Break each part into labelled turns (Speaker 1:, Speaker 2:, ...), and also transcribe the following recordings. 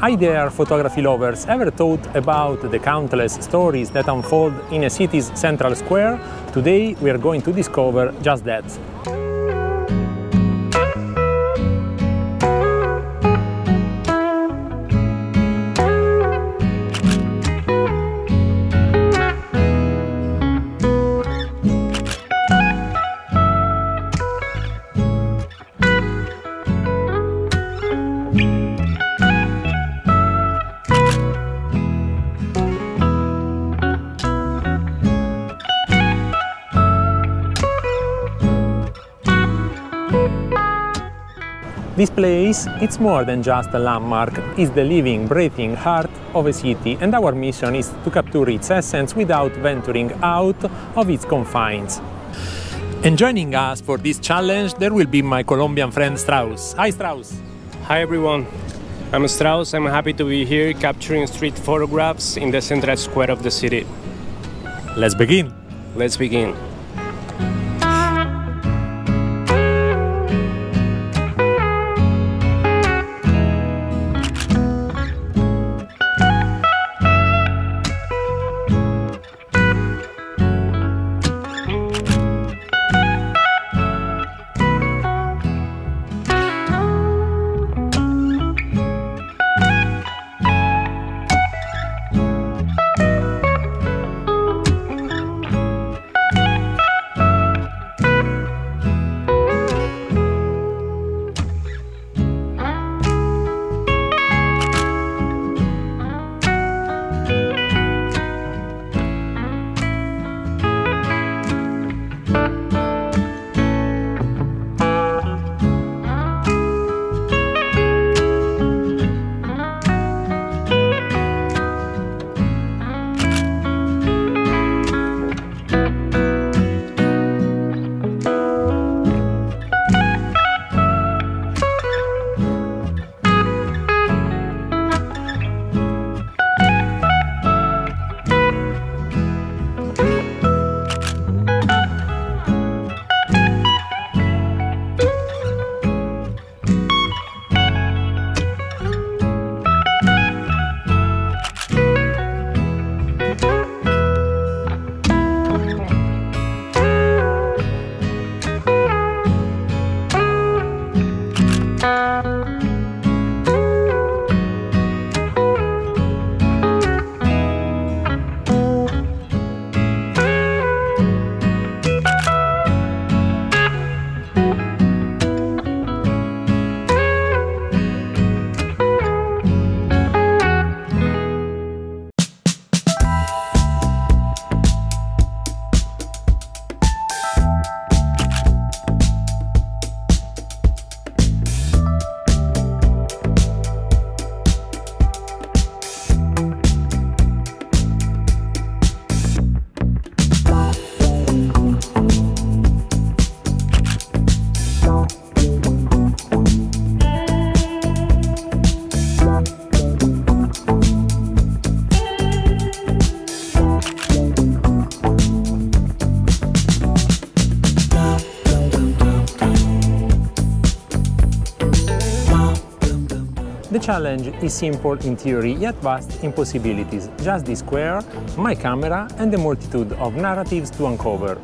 Speaker 1: Hi there, photography lovers. Ever thought about the countless stories that unfold in a city's central square? Today we are going to discover just that. This place, it's more than just a landmark, it's the living, breathing heart of a city and our mission is to capture its essence without venturing out of its confines. And joining us for this challenge, there will be my Colombian friend Strauss. Hi Strauss!
Speaker 2: Hi everyone, I'm Strauss. I'm happy to be here capturing street photographs in the central square of the city.
Speaker 1: Let's begin!
Speaker 2: Let's begin.
Speaker 1: Challenge is simple in theory, yet vast in possibilities. Just the square, my camera and a multitude of narratives to uncover.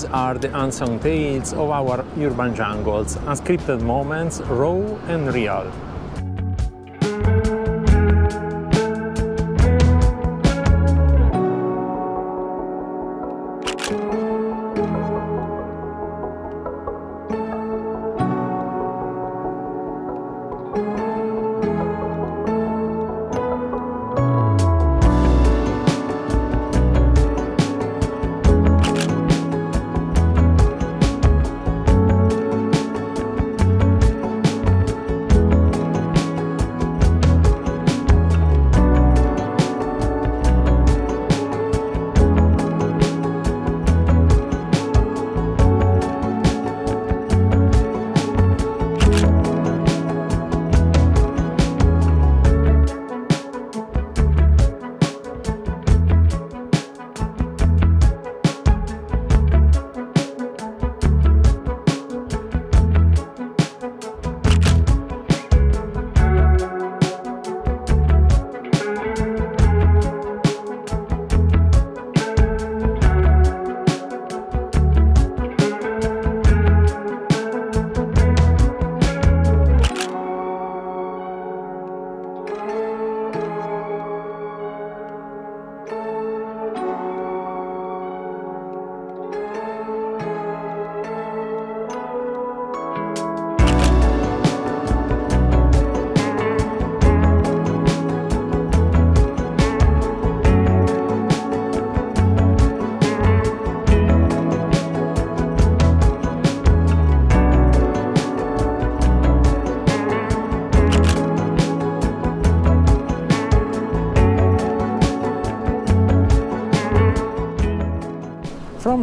Speaker 1: These are the unsung tales of our urban jungles, unscripted moments, raw and real.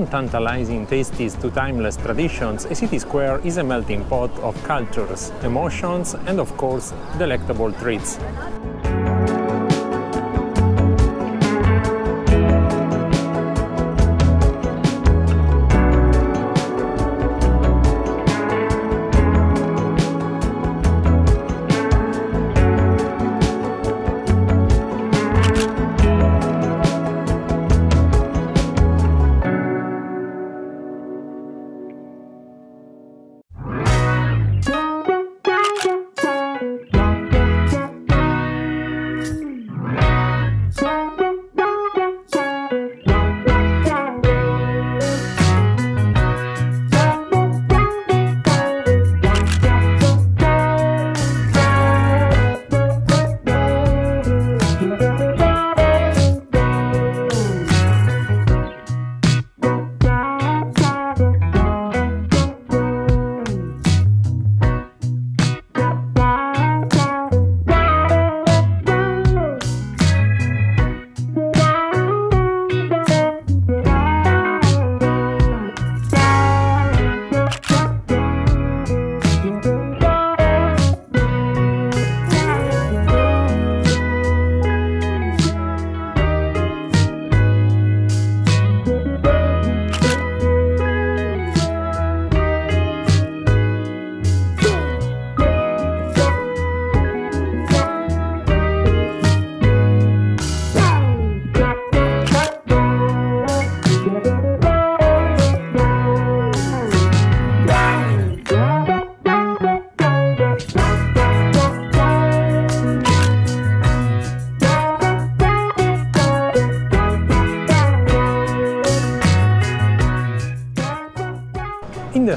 Speaker 1: Tantalizing tastes to timeless traditions, a city square is a melting pot of cultures, emotions, and of course, delectable treats.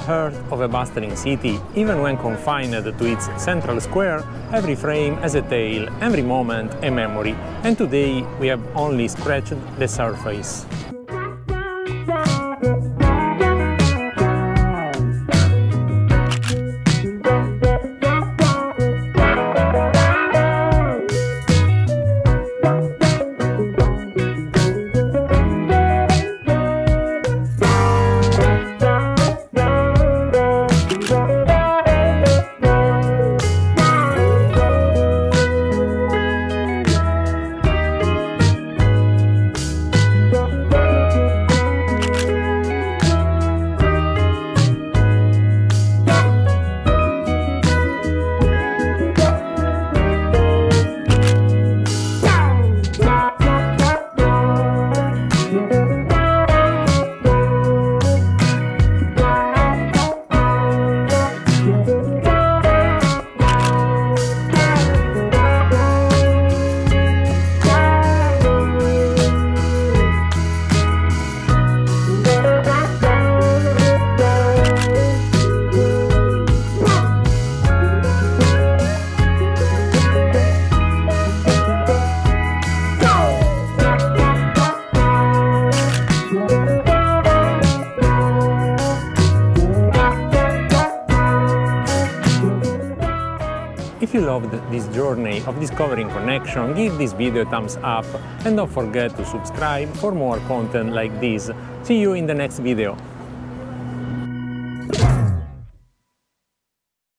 Speaker 1: Heart of a bustling city, even when confined to its central square, every frame has a tale, every moment a memory, and today we have only scratched the surface. You loved this journey of discovering connection, give this video a thumbs up and don't forget to subscribe for more content like this. See you in the next video.